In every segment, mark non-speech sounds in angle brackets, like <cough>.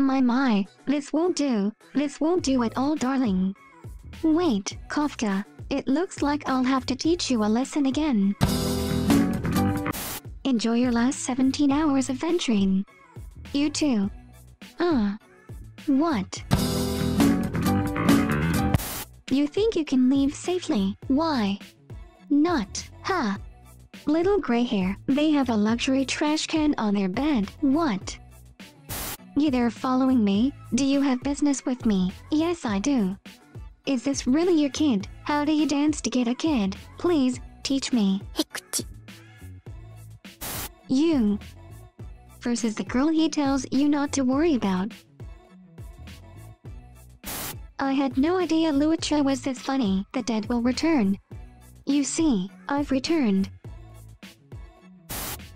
My my, this won't do. This won't do at all, darling. Wait, Kafka. It looks like I'll have to teach you a lesson again. Enjoy your last 17 hours of venturing. You too. Ah. What? You think you can leave safely? Why? Not. Ha. Little gray hair. They have a luxury trash can on their bed. What? You there following me? Do you have business with me? Yes, I do. Is this really your kid? How do you dance to get a kid? Please, teach me. You. Versus the girl he tells you not to worry about. I had no idea Luocha was this funny. The dead will return. You see, I've returned.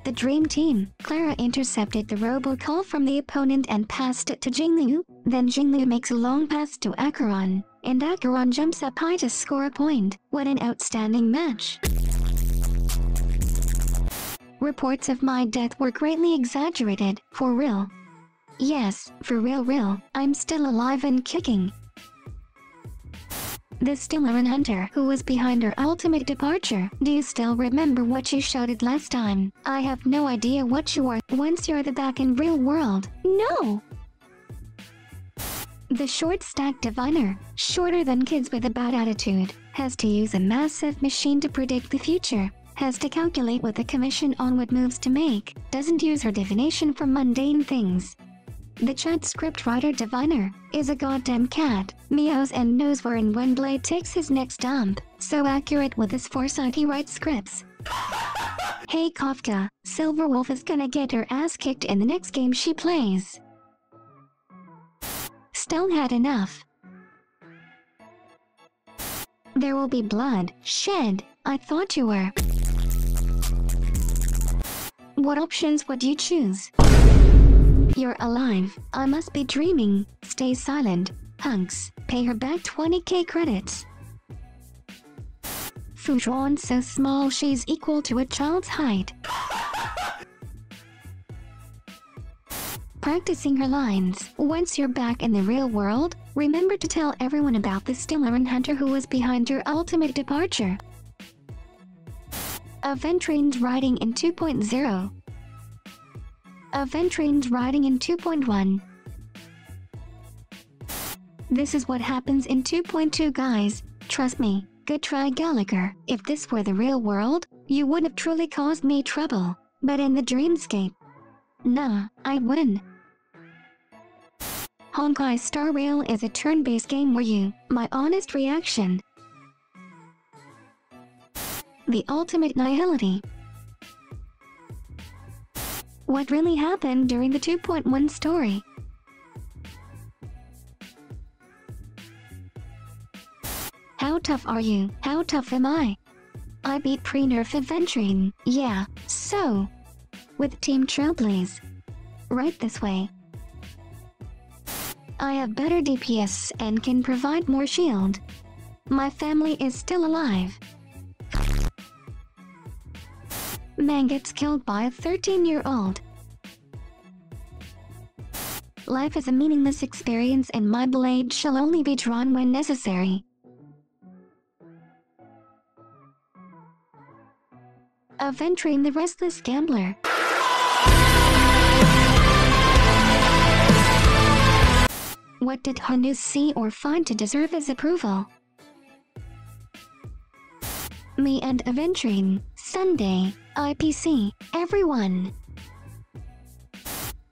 The dream team. Clara intercepted the robocall from the opponent and passed it to Jingliu. Then Jingliu makes a long pass to Acheron. And Acheron jumps up high to score a point. What an outstanding match. Reports of my death were greatly exaggerated, for real. Yes, for real real, I'm still alive and kicking. The Stellaron Hunter who was behind her ultimate departure. Do you still remember what you shouted last time? I have no idea what you are once you're the back in real world. No! The short stack diviner, shorter than kids with a bad attitude, has to use a massive machine to predict the future, has to calculate what the commission on what moves to make, doesn't use her divination for mundane things. The chat script writer diviner is a goddamn cat, meows and knows where and when Blade takes his next dump, so accurate with his foresight he writes scripts. hey Kafka, Silverwolf is gonna get her ass kicked in the next game she plays. Stone had enough. There will be blood shed. I thought you were. What options would you choose? You're alive. I must be dreaming. Stay silent. Punks. Pay her back 20k credits. Fu Xuan so small she's equal to a child's height. Practicing her lines. Once you're back in the real world, remember to tell everyone about the Stellaron Hunter who was behind your ultimate departure. Aventurine riding in 2.0. Aventurine riding in 2.1. This is what happens in 2.2 guys, trust me. Good try Gallagher. If this were the real world, you would have truly caused me trouble. But in the dreamscape, nah, I win. Honkai Star Rail is a turn-based game where you, my honest reaction. The ultimate nihility. What really happened during the 2.1 story? How tough are you? How tough am I? I beat pre-nerf Aventurine, Yeah, so. With Team Trailblaze. Right this way. I have better DPS and can provide more shield. My family is still alive. Man gets killed by a 13-year-old. Life is a meaningless experience and my blade shall only be drawn when necessary. Aventurine the Restless Gambler. What did Hanu see or find to deserve his approval? Me and Aventurine, Sunday, IPC, everyone.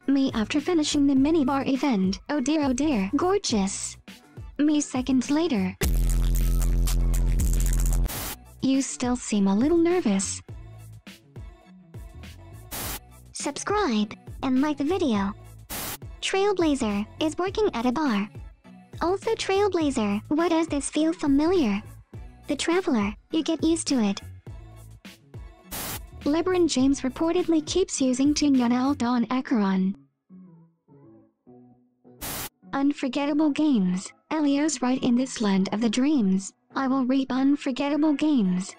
Me after finishing the minibar event, oh dear oh dear, gorgeous. Me seconds later. You still seem a little nervous. subscribe and like the video. Trailblazer is working at a bar. Also Trailblazer, why does this feel familiar? The Traveler, you get used to it. LeBron James reportedly keeps using Tunyanal on Acheron. Unforgettable games. Elio's right in this land of the dreams. I will reap unforgettable games.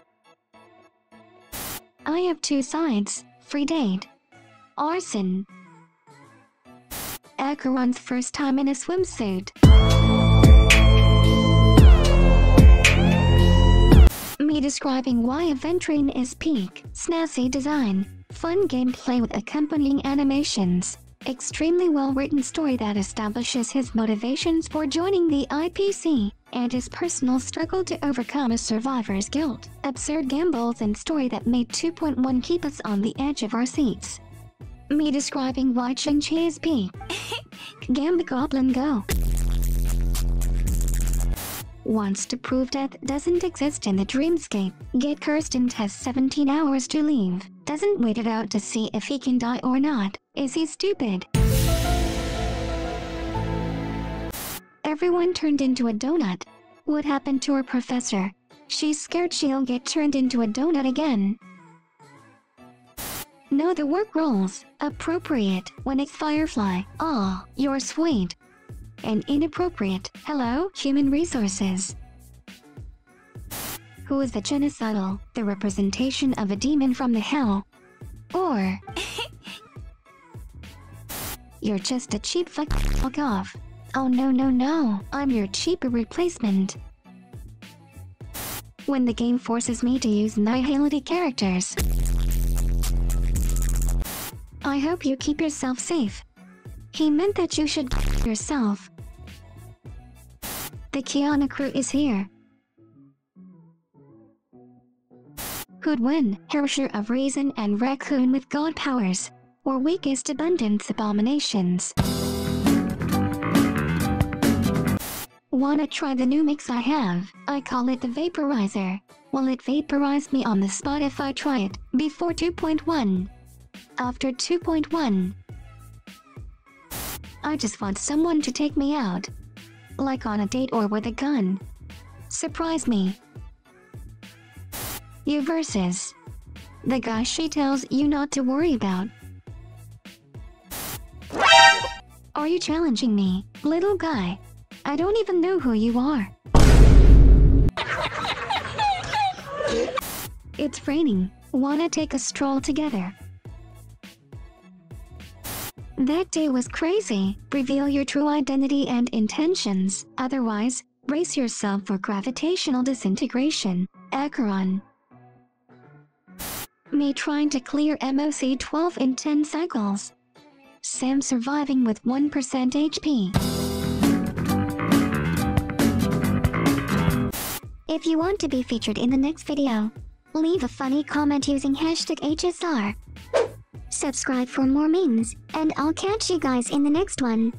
I have two sides. Free date. Arson. Acheron's first time in a swimsuit. Me describing why Aventurine is peak, snazzy design, fun gameplay with accompanying animations, extremely well-written story that establishes his motivations for joining the IPC, and his personal struggle to overcome a survivor's guilt, absurd gambles and story that made 2.1 keep us on the edge of our seats. Me describing why Qingque is peak. <laughs> Gamba Goblin Go wants to prove death doesn't exist in the dreamscape. Get Kirsten has 17 hours to leave. Doesn't wait it out to see if he can die or not. Is he stupid? Everyone turned into a donut. What happened to her professor? She's scared she'll get turned into a donut again. Know the work roles. Appropriate when it's Firefly. Aw, you're sweet and inappropriate. Hello, human resources. Who is the genocidal, the representation of a demon from the hell? Or... <laughs> You're just a cheap fuck, fuck off. Oh no no no, I'm your cheaper replacement. When the game forces me to use nihility characters. I hope you keep yourself safe. He meant that you should yourself. The Kiana crew is here. Who'd win, Herrscher of Reason and Raccoon with God powers? Or weakest abundance abominations? Wanna try the new mix I have? I call it the Vaporizer. Will it vaporize me on the spot if I try it, before 2.1? After 2.1? I just want someone to take me out, like on a date or with a gun. Surprise me. You versus the guy she tells you not to worry about. Are you challenging me, little guy? I don't even know who you are. it's raining. Wanna take a stroll together? That day was crazy. Reveal your true identity and intentions. Otherwise, brace yourself for gravitational disintegration. Acheron. Me trying to clear MOC 12 in 10 cycles. Sam surviving with 1% HP. If you want to be featured in the next video, leave a funny comment using hashtag HSR subscribe for more memes, and I'll catch you guys in the next one.